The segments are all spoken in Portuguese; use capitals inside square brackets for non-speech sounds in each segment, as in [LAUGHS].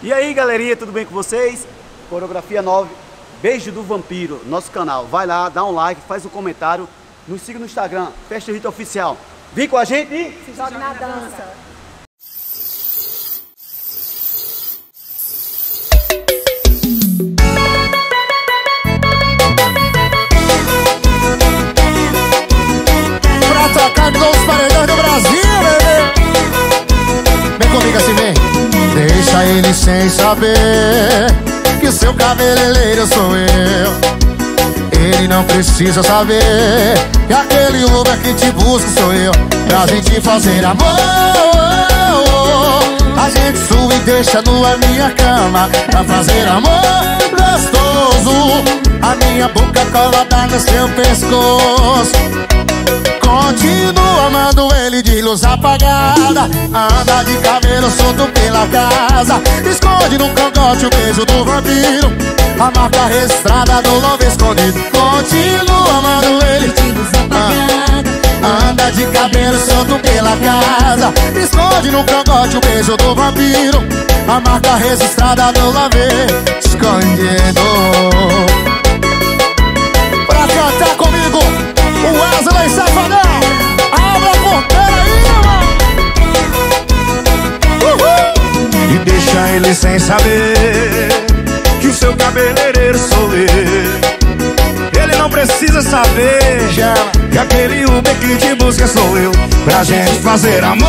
E aí, galerinha, tudo bem com vocês? Coreografia 9, Beijo do Vampiro, nosso canal. Vai lá, dá um like, faz um comentário, nos siga no Instagram, Festa Rita Oficial. Vem com a gente e... Se jogue na dança. Pra tocar igual os paredões do Brasil, Ele sem saber Que seu cabeleireiro sou eu. Ele não precisa saber Que aquele Uber que te busca sou eu. Pra gente fazer amor A gente sua e deixa nua minha cama. Pra fazer amor gostoso A minha boca colada no seu pescoço luz apagada. Anda de cabelo solto pela casa. Esconde no cangote o beijo do vampiro. A marca registrada do love escondido. Continuo amando ele. Apagada Anda de cabelo solto pela casa. Esconde no cangote o beijo do vampiro. A marca registrada do love escondido ele sem saber Que o seu cabeleireiro sou eu. Ele não precisa saber já Que aquele Uber que te busca sou eu. Pra gente fazer amor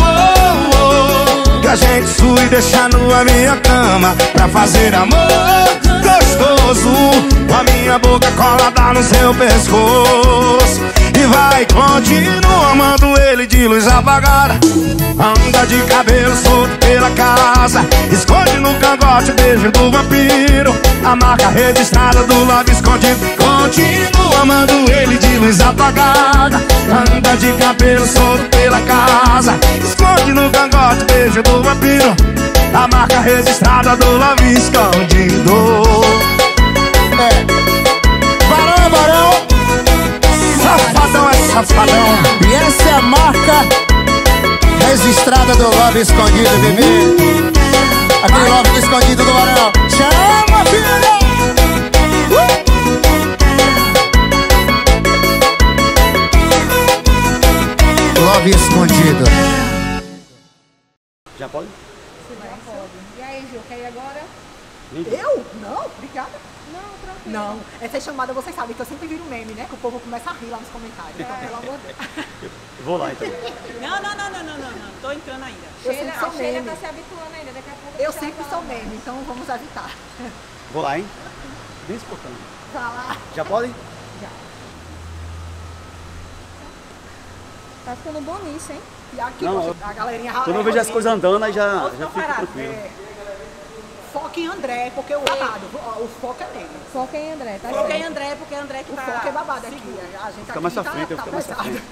oh, oh. Que a gente sua e deixar nua minha cama Pra fazer amor gostoso. Com a minha boca colada no seu pescoço. E vai continuar amando ele de luz apagada. Anda de cabelo o beijo do vampiro. A marca registrada do lado escondido. Continua amando ele de luz apagada. Anda de cabelo solto pela casa. Esconde no cangote beijo do vampiro. A marca registrada do lado escondido. É. Barão barão Safadão é safadão. E essa é a marca Registrada do Love Escondido, bebê Aquele Love escondido do Barão Chama, filha! Uh! Love escondido Já pode? E aí, Gil, quer ir agora? Eu? Não, obrigada. Não, tranquilo. Não, essa chamada vocês sabem que eu sempre viro meme, né? Que o povo começa a rir lá nos comentários. Então, É. pelo amor de Deus. Vou lá então. [LAUGHS] Não, não, não, não, não, não, não. Tô entrando ainda. Eu Sheila, sempre sou a Sheila meme. tá se habituando ainda, daqui a pouco Eu sempre sou meme, então vamos evitar. Vou lá, hein? Bem espontâneo. Pra lá. Já pode? Tá ficando bom nisso, hein? E aqui, Não, a galerinha Quando eu vejo as coisas andando, aí já, já não pararam. tranquilo. É, foca em André, porque o babado, ó, o foco é nele. Foca em André, tá Coloquei certo. André porque é André que O tá... foco é babado aqui. A gente Fica aqui mais tá, frente, eu tá fico mais pesado. frente.